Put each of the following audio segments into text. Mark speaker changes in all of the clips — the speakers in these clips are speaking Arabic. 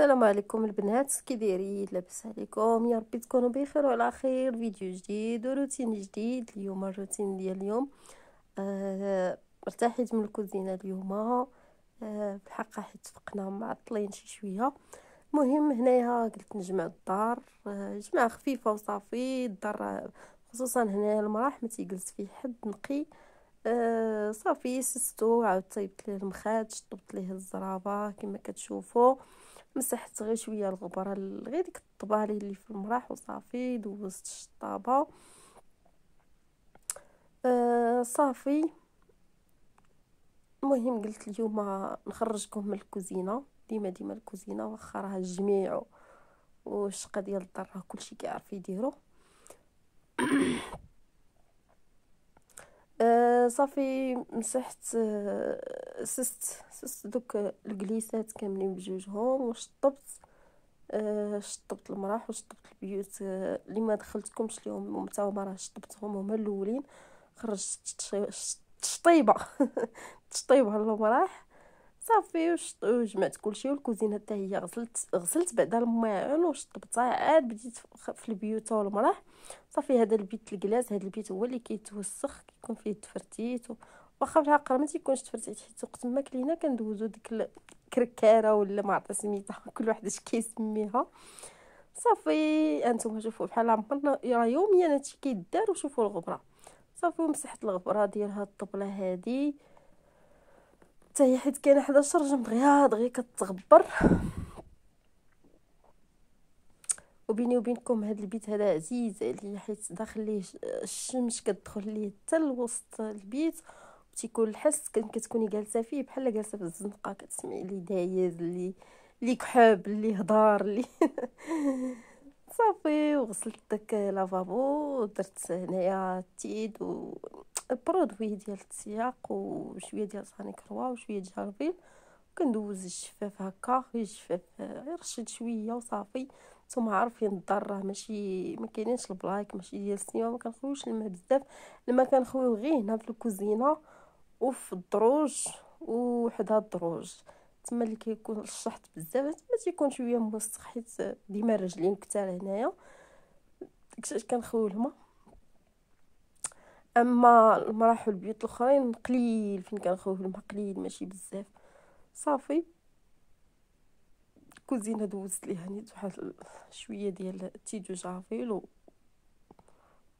Speaker 1: السلام عليكم البنات. كي دايرين لاباس عليكم. يا ربي تكونوا بخير وعلى خير. فيديو جديد وروتين جديد. اليوم الروتين ديال اليوم. آه ارتحيت من الكوزينة اليوم. آه بالحق حيت فقنا معطلين شي شوية. مهم هنايا قلت نجمع الدار. آه جمعة خفيفة وصافي. الدار خصوصا هنايا المراح ما تيجلس فيه حد. نقي. آه صافي سستو عاود طيبت ليه المخاد شطبت ليه الزرابه كما كتشوفوا مسحت غير شوية الغبره غير ديك الطبالي اللي في المراح وصافي دوزت الشطابة. آه صافي. المهم قلت اليوم نخرجكم من الكوزينة ديما ديما الكوزينة واخا راه الجميع والشقه ديال الدار كلشي كيعرف يديرو. آه صافي مسحت آه سست سست دوك الكليسات كاملين بجوجهم وشطبت آه شطبت المراح وشطبت البيوت اللي ما دخلتكمش ليهم هما راه شطبتهم هما الأولين خرجت تشطيبة تشطيبة المراح صافي وجمعت كلشي والكوزينة حتى هي غسلت غسلت بعدا الماعون وشطبتها عاد بديت في البيوت والمراح صافي هذا البيت الكلاس هذا البيت هو اللي كيتوسخ كيكون فيه تفرتيت واخا في العقر ما تيكونش تفرتيت حيت وقت ما كلينا كندوزو ديك الكركارة ولا ما عرفت سميتها كل واحد اش كيسميها. صافي أنتم شوفوا بحال عمرنا يوميا هادشي كيدار وشوفوا الغبرة. صافي ومسحت الغبرة ديال هاد الطبلة هادي. حتى هي حيت كاينة 11 جنب دغيا دغيا كتغبر. وبيني وبينكم هذا البيت هذا عزيز عليا حيت داخل ليه الشمس كتدخل ليه حتى لوسط البيت وتيكون الحس كتكوني جالسة فيه بحال جالسة في الزنقة كتسمعي لي دايز اللي لي كحاب اللي هضار اللي صافي وغسلت داك لافابو درت هنايا تيد و برودوي ديال التسياق وشوية ديال صاني كروا وشوية ديال جارفيل كندوز الشفاف هكا غير الشفاف غير رشيد شوية وصافي. نتوما عارفين الدار راه ماشي ما كاينينش البلايك ماشي ديال السيما ما كنخويوش الماء بزاف. الماء كنخويو غير هنا في الكوزينة وفي الدروج وحدا الدروج. تما اللي كيكون الشحط بزاف ما تيكون شوية موسخ حيت ديما الرجلين كثار هنايا. داكشي كنخويو الماء أما المراح البيوت الأخرين قليل فين كنخويو الماء قليل ماشي بزاف. صافي. الكوزينه دوزت ليها نيت واحد شوية ديال التيد و جافيل و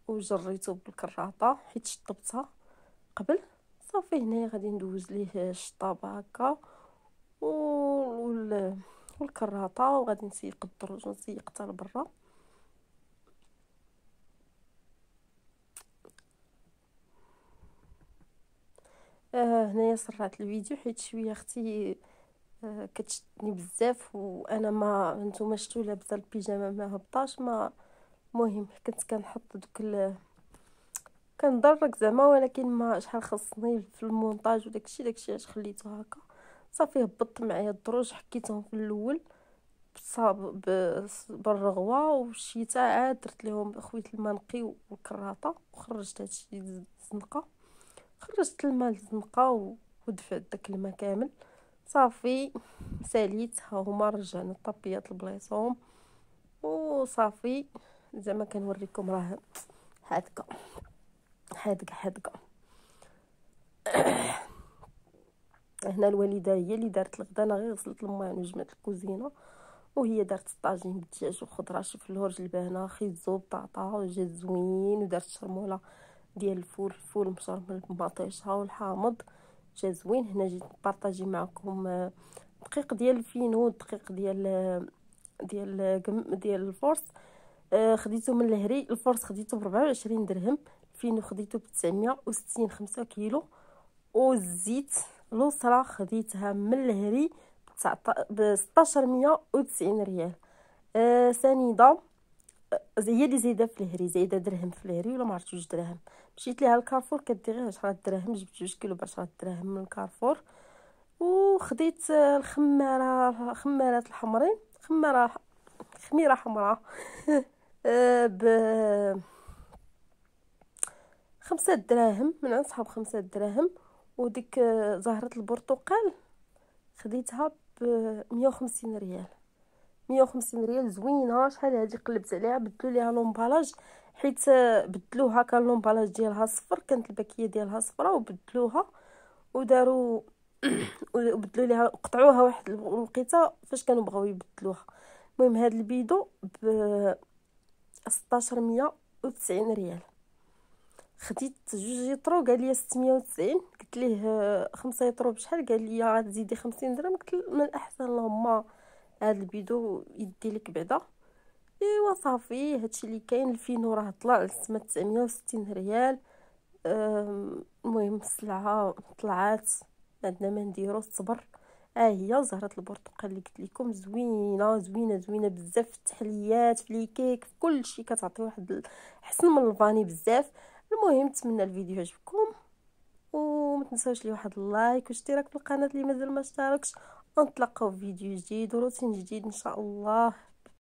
Speaker 1: بالكراطه حيت شطبتها قبل. صافي هنايا غادي ندوز ليه الشطابه هكا و والكراطه وغادي نسيق الدروج ونسيق حتى لبرا. آه هنايا سرعت الفيديو حيت شوية أختي آه كتشدني بزاف وأنا ما نتوما شفتوا لابسة البيجامة ما هبطاش ما مهم كنت كنحط دوك ال... كندرك زعما ولكن ما شحال خصني في المونتاج وداكشي داكشي علاش خليته هكا. صافي هبطت معايا الدروج حكيتهم في الأول بصاب بالرغوة والشتاء عاد درت لهم خويت الماء نقي والكراطة وخرجت هادشي الزنقه خرجت الماء الزنقه ودفعت داك الماء كامل. صافي ساليت ها هما رجعنا الطابيات لبلايصهم. وصافي زعما كنوريكم راه حادقه حادقه حادقه هنا الوالدة هي اللي دارت الغدا أنا غير غسلت الماء وجمعت الكوزينة. وهي دارت الطاجين بالدجاج وخضرة شوف الهرج البانه خيزو بطاطا وجا زوين ودارت شرمولة. ديال الفول الفول مشرمل بمطيشه والحامض. جا زوين. هنا جيت نبارطاجي معكم دقيق ديال الفينو دقيق ديال ديال ديال ال force خديته من الهري. ال force خديته ب 24 درهم. الفينو خديته ب 960 5 كيلو. والزيت الوصرة خديتها من الهري ب 1690 ريال. آه سنيدة. هي اللي زايده في الهري زايده درهم في الهري ولا ما عرفتش جوج دراهم مشيت ليها الكارفور كدير غير 10 دراهم جبت جوج كيلو ب 10 دراهم من الكارفور. وخديت الخمارة خمارات الحمرين خمارة خميرة حمراء. ب خمسة دراهم من عند صحاب خمسة دراهم وديك زهرة البرتقال خديتها ب 150 ريال. 150 ريال زوينة. شحال هادي قلبت عليها؟ بدلوا ليها لومبالاج. حيت بدلوها كان لومبالاج ديالها صفر كانت الباكيه ديالها صفراء وبدلوها. وداروا وبدلوا ليها قطعوها واحد الوقيتة فاش كانوا بغاو يبدلوها. المهم هاد البيدو ب 1690 ريال. خديت جوج يطرو قال لي 690 قلت ليه خمسة يطرو بشحال؟ قال لي غتزيدي 50 درهم. قلت من الأحسن اللهم هاد البيدو يدي لك بعدا. ايوا صافي هادشي اللي كاين الفينو راه طلع لسما 960 ريال. المهم السلعة طلعات عندنا ما نديرو الصبر ها هي زهرة البرتقال اللي قلت لكم زوينة زوينة زوينة بزاف التحليات في les cakes في كلشي كتعطي واحد احسن من ال vanille بزاف. المهم نتمنى الفيديو يعجبكم وما تنساوش لي واحد ال like واشتراك في القناة اللي مازال ما اشتركش. ونتلاقاو في فيديو جديد وروتين جديد إن شاء الله.